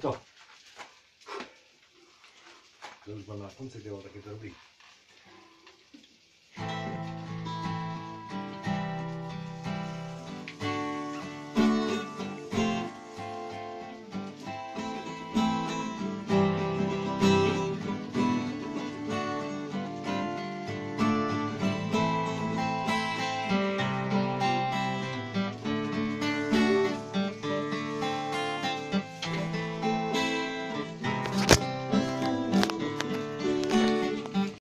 to. To už byl na konci, ty vole, taky to dobrý.